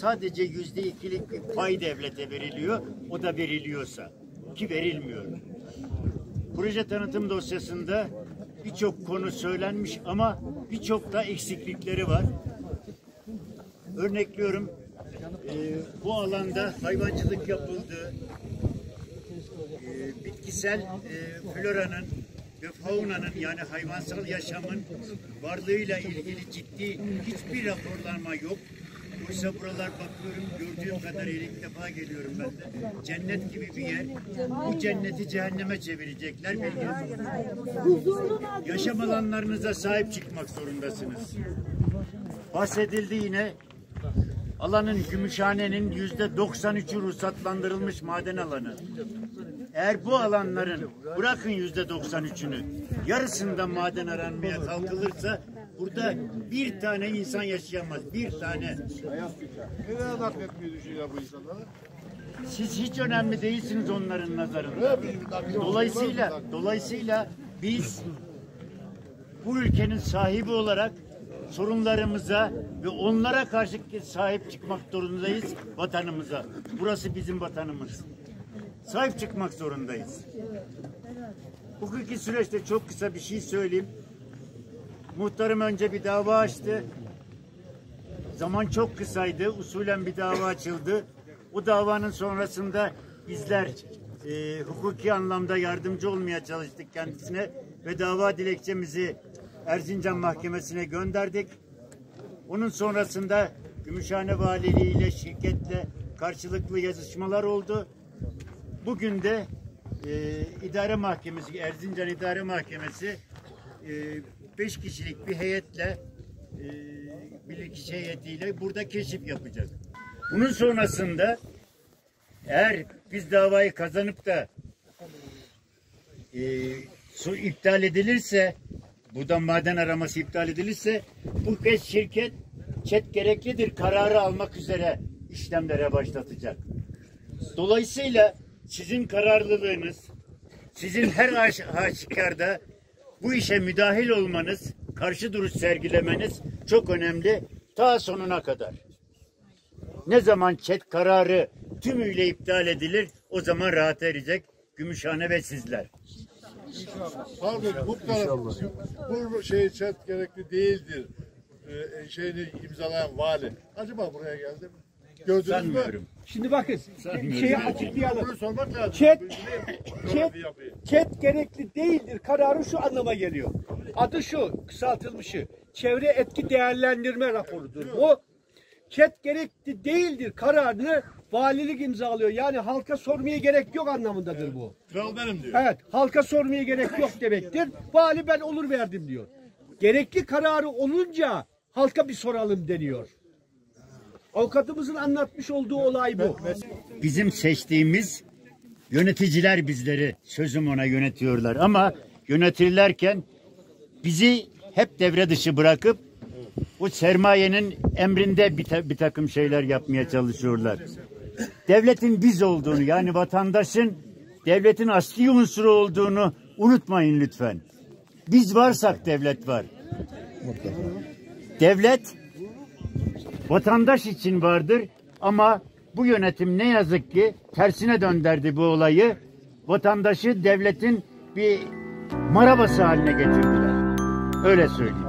Sadece yüzde ikilik bir pay devlete veriliyor. O da veriliyorsa. Ki verilmiyor. Proje tanıtım dosyasında birçok konu söylenmiş ama birçok da eksiklikleri var. Örnekliyorum. e, bu alanda hayvancılık yapıldı. E, bitkisel e, floranın ve faunanın yani hayvansal yaşamın varlığıyla ilgili ciddi hiçbir raporlanma yok. Oysa buralar bakıyorum gördüğüm kadarıyla ilk defa geliyorum ben de. Cennet gibi bir yer. Bu cenneti cehenneme çevirecekler belli. Yaşam alanlarınıza sahip çıkmak zorundasınız. Bahsedildi yine alanın Gümüşhane'nin yüzde 93'ü ruhsatlandırılmış maden alanı. Eğer bu alanların bırakın yüzde 93'ünü yarısında maden aranmaya kalkılırsa burada bir tane insan yaşayamaz. Bir tane. Neden nakletmeyi düşünüyor bu insanlar? Siz hiç önemli değilsiniz onların nazarında. Dolayısıyla dolayısıyla biz bu ülkenin sahibi olarak sorunlarımıza ve onlara karşı sahip çıkmak zorundayız vatanımıza. Burası bizim vatanımız. Sahip çıkmak zorundayız. Hukuki süreçte çok kısa bir şey söyleyeyim. Muhtarım önce bir dava açtı. Zaman çok kısaydı. Usulen bir dava açıldı. O davanın sonrasında bizler e, hukuki anlamda yardımcı olmaya çalıştık kendisine ve dava dilekçemizi Erzincan Mahkemesi'ne gönderdik. Onun sonrasında Gümüşhane Valiliği ile şirketle karşılıklı yazışmalar oldu. Bugün de e, idare mahkemesi, Erzincan İdare Mahkemesi e, beş kişilik bir heyetle e, bilirkişi heyetiyle burada keşif yapacak. Bunun sonrasında eğer biz davayı kazanıp da e, su iptal edilirse buradan maden araması iptal edilirse bu kez şirket çet gereklidir kararı almak üzere işlemlere başlatacak. Dolayısıyla sizin kararlılığınız, sizin her aş- aşikarda bu işe müdahil olmanız, karşı duruş sergilemeniz çok önemli ta sonuna kadar. Ne zaman çet kararı tümüyle iptal edilir o zaman rahat erecek Gümüşhane ve sizler. Pardon bu taraf, bu şey chat gerekli değildir. Ee, şeyini imzalayan vali. Acaba buraya geldi mi? Gördünüz mü? Sanmıyorum. Şimdi bakın şeyi açıklayalım. Bunu sormak lazım. Chat, chat, chat gerekli değildir. Kararı şu anlama geliyor. Adı şu, kısaltılmışı. Çevre etki değerlendirme raporudur. Bu chat gerekli değildir kararını valilik imzalıyor. Yani halka sormaya gerek yok anlamındadır bu. Kral benim diyor. Evet, halka sormaya gerek yok demektir. Vali ben olur verdim diyor. Gerekli kararı olunca halka bir soralım deniyor. Avukatımızın anlatmış olduğu olay bu. Bizim seçtiğimiz yöneticiler bizleri sözüm ona yönetiyorlar ama yönetirlerken bizi hep devre dışı bırakıp o sermayenin emrinde bir, ta- bir takım şeyler yapmaya çalışıyorlar. Devletin biz olduğunu yani vatandaşın devletin asli unsuru olduğunu unutmayın lütfen. Biz varsak devlet var. Devlet vatandaş için vardır ama bu yönetim ne yazık ki tersine döndürdü bu olayı. Vatandaşı devletin bir marabası haline getirdiler. Öyle söyleyeyim.